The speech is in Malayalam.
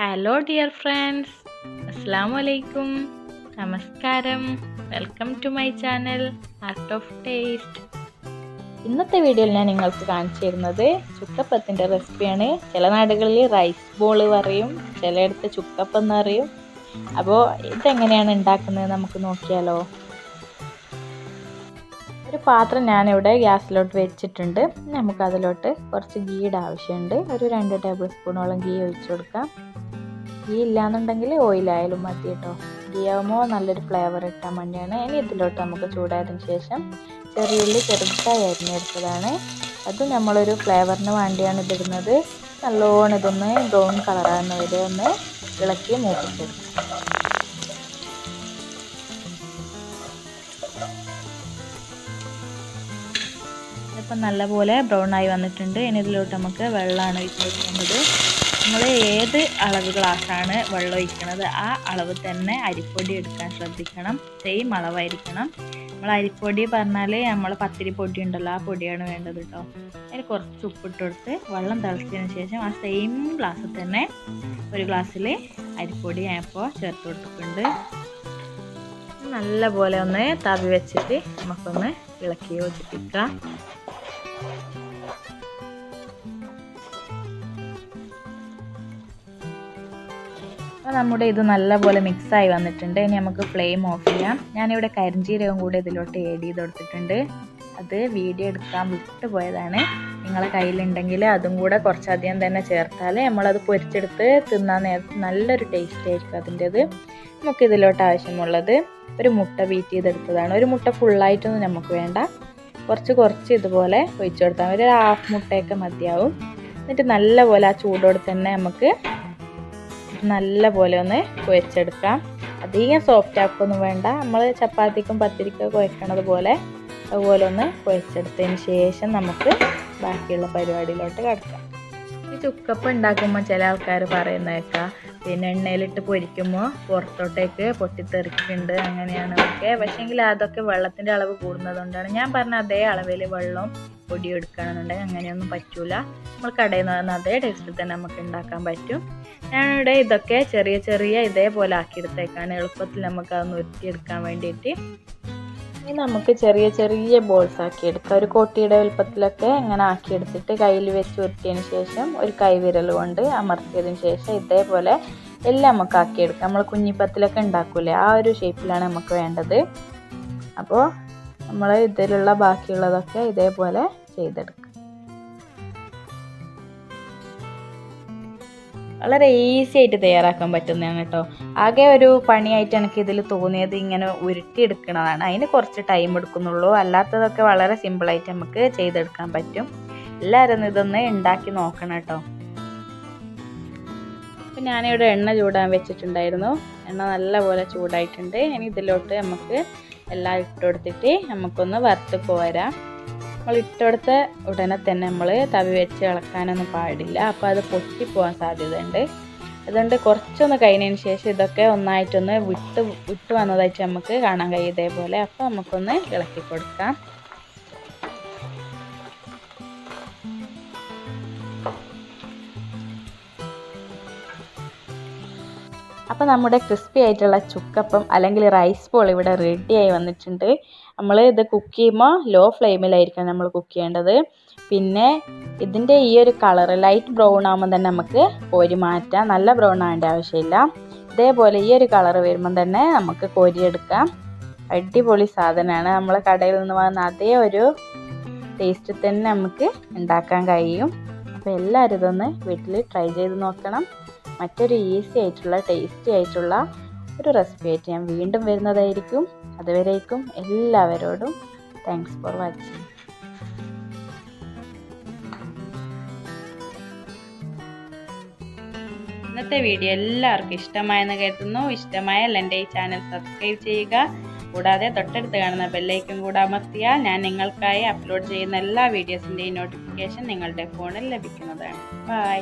ഹലോ ഡിയർ ഫ്രണ്ട്സ് അസ്സാം വലൈക്കും നമസ്കാരം welcome to my channel art of taste ഇന്നത്തെ വീഡിയോയിൽ ഞാൻ നിങ്ങൾക്ക് കാണിച്ചു തരുന്നത് ചുക്കപ്പത്തിന്റെ റെസിപ്പിയാണ് ചില നാടുകളിൽ റൈസ് ബോൾ പറയും ചിലയിടത്ത് ചുക്കപ്പം എന്ന് പറയും. അപ്പോൾ ഇതെങ്ങനെയാണ് ഉണ്ടാക്കുന്നത് നമുക്ക് നോക്കിയാലോ. ഒരു പാത്രം ഞാനിവിടെ ഗ്യാസിലോട്ട് വെച്ചിട്ടുണ്ട്. നമുക്കതിലോട്ട് കുറച്ച് ഗീയുടെ ആവശ്യമുണ്ട്. ഒരു രണ്ട് ടേബിൾ സ്പൂണോളം ഗീ ഒഴിച്ചു കൊടുക്കാം. ഗീ ഇല്ലാന്നുണ്ടെങ്കിൽ ഓയിലായാലും മതി കേട്ടോ ഗീ ആകുമ്പോൾ നല്ലൊരു ഫ്ലേവർ ഇട്ടാൻ വേണ്ടിയാണ് ഇനി ഇതിലോട്ട് നമുക്ക് ചൂടായതിന് ശേഷം ചെറിയുള്ളി ചെറുതായി അരിഞ്ഞെടുത്തതാണ്. അത് നമ്മളൊരു ഫ്ലേവറിന് വേണ്ടിയാണ് ഇതിടുന്നത്. നല്ലോണം ഇതൊന്ന് ബ്രൗൺ കളറാകുന്ന വരെ ഒന്ന് ഇളക്കി മൂപ്പിച്ചെടുക്കും. ഇപ്പം നല്ലപോലെ ബ്രൗൺ ആയി വന്നിട്ടുണ്ട്. ഇനി ഇതിലോട്ട് നമുക്ക് വെള്ളമാണ് ഒഴിച്ച് കൊടുക്കേണ്ടത്. നമ്മൾ ഏത് അളവ് ഗ്ലാസ്സാണ് വെള്ളം ഒഴിക്കുന്നത് ആ അളവ് തന്നെ അരിപ്പൊടി എടുക്കാൻ ശ്രദ്ധിക്കണം. സെയിം അളവായിരിക്കണം. നമ്മൾ അരിപ്പൊടി പറഞ്ഞാൽ നമ്മൾ പത്തിരി പൊടി ഉണ്ടല്ലോ ആ പൊടിയാണ് വേണ്ടത് കേട്ടോ അതിൽ കുറച്ച് ഉപ്പിട്ട് കൊടുത്ത് വെള്ളം തിളച്ചതിന് ശേഷം ആ സെയിം ഗ്ലാസ്സിൽ തന്നെ ഒരു ഗ്ലാസ്സിൽ അരിപ്പൊടി ഞാൻ ഇപ്പോൾ ചേർത്ത് കൊടുത്തിട്ടുണ്ട്. നല്ലപോലെ ഒന്ന് തവി വെച്ചിട്ട് നമുക്കൊന്ന് ഇളക്കി യോജിപ്പിക്കാം. അപ്പോൾ നമ്മുടെ ഇത് നല്ലപോലെ മിക്സായി വന്നിട്ടുണ്ട്. ഇനി നമുക്ക് ഫ്ലെയിം ഓഫ് ചെയ്യാം. ഞാനിവിടെ കരിഞ്ചീരകം കൂടെ ഇതിലോട്ട് ഏഡ് ചെയ്ത് കൊടുത്തിട്ടുണ്ട്. അത് വീഡിയോ എടുക്കാൻ വിട്ടുപോയതാണ്. നിങ്ങളെ കയ്യിലുണ്ടെങ്കിൽ അതും കൂടെ കുറച്ചധികം തന്നെ ചേർത്താൽ നമ്മളത് പൊരിച്ചെടുത്ത് തിന്നാൻ നേരത്ത് നല്ലൊരു ടേസ്റ്റ് ആയിരിക്കും അതിന്റെത്. നമുക്ക് ഇതിലോട്ട് ആവശ്യമുള്ളത് ഒരു മുട്ട ബീറ്റ് ചെയ്തെടുത്തതാണ്. ഒരു മുട്ട ഫുള്ളായിട്ടൊന്നും നമുക്ക് വേണ്ട. കുറച്ച് കുറച്ച് ഇതുപോലെ ഒഴിച്ചു കൊടുത്താൽ ഒരു ഹാഫ് മുട്ടയൊക്കെ മതിയാവും. എന്നിട്ട് നല്ലപോലെ ആ ചൂടോടെ തന്നെ നമുക്ക് നല്ല പോലെ ഒന്ന് കുഴച്ചെടുക്കാം. അധികം സോഫ്റ്റ് ആക്കൊന്നും വേണ്ട. നമ്മൾ ചപ്പാത്തിക്കും പത്തിരിക്കും കുഴക്കണത് പോലെ അതുപോലെ ഒന്ന് കുഴച്ചെടുത്തതിന് ശേഷം നമുക്ക് ബാക്കിയുള്ള പരിപാടിയിലോട്ട് കിടക്കാം. ഈ ചുക്കപ്പ് ഉണ്ടാക്കുമ്പോൾ ചില ആൾക്കാർ പറയുന്നേക്കാം പിന്നെ എണ്ണയിലിട്ട് പൊരിക്കുമ്പോൾ പുറത്തോട്ടേക്ക് പൊട്ടിത്തെറിക്കുന്നുണ്ട് അങ്ങനെയാണ് ഒക്കെ. പക്ഷേങ്കിൽ അതൊക്കെ വെള്ളത്തിന്റെ അളവ് കൂടുന്നതുകൊണ്ടാണ്. ഞാൻ പറഞ്ഞ അതേ അളവിൽ വെള്ളം പൊടി എടുക്കുകയാണെന്നുണ്ടെങ്കിൽ അങ്ങനെയൊന്നും പറ്റൂല. നമ്മൾ കടയിൽ നിന്ന് പറഞ്ഞ അതേ ടേസ്റ്റിൽ തന്നെ നമുക്ക് ഉണ്ടാക്കാൻ പറ്റും. ഞാനിവിടെ ഇതൊക്കെ ചെറിയ ചെറിയ ഇതേപോലെ ആക്കിയെടുത്തേക്കാണ്. എളുപ്പത്തിൽ നമുക്ക് അതൊന്ന് ഉരുട്ടിയെടുക്കാൻ വേണ്ടിയിട്ട്. ഇനി നമുക്ക് ചെറിയ ചെറിയ ബോൾസ് ആക്കി എടുക്കാം. ഒരു കോട്ടിയുടെ വലുപ്പത്തിലൊക്കെ ഇങ്ങനെ ആക്കിയെടുത്തിട്ട് കയ്യിൽ വെച്ച് ഉരുട്ടിയതിന് ശേഷം ഒരു കൈവിരൽ കൊണ്ട് അമർത്തിയതിന് ശേഷം ഇതേപോലെ എല്ലാം നമുക്ക് ആക്കിയെടുക്കാം. നമ്മൾ കുഞ്ഞിപ്പത്തിലൊക്കെ ഉണ്ടാക്കൂലേ? ആ ഒരു ഷേപ്പിലാണ് നമുക്ക് വേണ്ടത്. അപ്പോൾ നമ്മൾ ഇതിലുള്ള ബാക്കിയുള്ളതൊക്കെ ഇതേപോലെ ചെയ്തെടുക്കുക. വളരെ ഈസി ആയിട്ട് തയ്യാറാക്കാൻ പറ്റുന്നതാണ് കേട്ടോ. ആകെ ഒരു പണിയായിട്ട് എനിക്ക് ഇതിൽ തോന്നിയത് ഇങ്ങനെ ഉരുട്ടിയെടുക്കണതാണ്. അതിന് കുറച്ച് ടൈം എടുക്കുന്നുള്ളൂ. അല്ലാത്തതൊക്കെ വളരെ സിമ്പിളായിട്ട് നമുക്ക് ചെയ്തെടുക്കാൻ പറ്റും. എല്ലാവരും ഇതൊന്ന് ഉണ്ടാക്കി നോക്കണം കേട്ടോ. അപ്പം ഞാനിവിടെ എണ്ണ ചൂടാൻ വെച്ചിട്ടുണ്ടായിരുന്നു. എണ്ണ നല്ലപോലെ ചൂടായിട്ടുണ്ട്. ഇനി ഇതിലോട്ട് നമുക്ക് എല്ലാം ഇട്ട് കൊടുത്തിട്ട് നമുക്കൊന്ന് വറുത്ത് പോരാം നമ്മൾ ഉടനെ തന്നെ നമ്മൾ തവി വെച്ച് ഇളക്കാനൊന്നും പാടില്ല. അപ്പോൾ അത് പൊട്ടിപ്പോവാൻ സാധ്യതയുണ്ട്. അതുകൊണ്ട് കുറച്ചൊന്ന് കഴിഞ്ഞതിന് ശേഷം ഇതൊക്കെ ഒന്നായിട്ടൊന്ന് വിട്ട് വിട്ട് വന്നതായിട്ട് നമുക്ക് കാണാൻ കഴിയും ഇതേപോലെ. അപ്പോൾ നമുക്കൊന്ന് ഇളക്കി കൊടുക്കാം. അപ്പോൾ നമ്മുടെ ക്രിസ്പി ആയിട്ടുള്ള ചുക്കപ്പം അല്ലെങ്കിൽ റൈസ് ബോൾ ഇവിടെ റെഡിയായി വന്നിട്ടുണ്ട്. നമ്മൾ ഇത് കുക്ക് ചെയ്യുമ്പോൾ ലോ ഫ്ലെയിമിലായിരിക്കണം നമ്മൾ കുക്ക് ചെയ്യേണ്ടത്. പിന്നെ ഇതിന്റെ ഈ ഒരു കളർ ലൈറ്റ് ബ്രൗൺ ആകുമ്പോൾ തന്നെ നമുക്ക് കോരി മാറ്റാം. നല്ല ബ്രൗൺ ആവേണ്ട ആവശ്യമില്ല. ഇതേപോലെ ഈ ഒരു കളർ വരുമ്പം തന്നെ നമുക്ക് കോരിയെടുക്കാം. അടിപൊളി സാധനമാണ്. നമ്മൾ കടയിൽ നിന്ന് വാങ്ങുന്ന അതേ ഒരു ടേസ്റ്റ് തന്നെ നമുക്ക് ഉണ്ടാക്കാൻ കഴിയും. അപ്പോൾ എല്ലാവരും ഇതൊന്ന് വീട്ടിൽ ട്രൈ ചെയ്ത് നോക്കണം. മറ്റൊരു ഈസി ആയിട്ടുള്ള ടേസ്റ്റി ആയിട്ടുള്ള ഒരു റെസിപ്പി ആയിട്ട് ഞാൻ വീണ്ടും വരുന്നതായിരിക്കും. അതുവരേക്കും എല്ലാവരോടും താങ്ക്സ് ഫോർ വാച്ചിങ് ഇന്നത്തെ വീഡിയോ എല്ലാവർക്കും ഇഷ്ടമായെന്ന് കരുതുന്നു. ഇഷ്ടമായാൽ എന്റെ ഈ ചാനൽ സബ്സ്ക്രൈബ് ചെയ്യുക. കൂടാതെ തൊട്ടടുത്ത് കാണുന്ന ബെല്ലൈക്കും കൂടെ അമർത്തിയാൽ ഞാൻ നിങ്ങൾക്കായി അപ്ലോഡ് ചെയ്യുന്ന എല്ലാ വീഡിയോസിന്റെയും നോട്ടിഫിക്കേഷൻ നിങ്ങളുടെ ഫോണിൽ ലഭിക്കുന്നതാണ്. ബൈ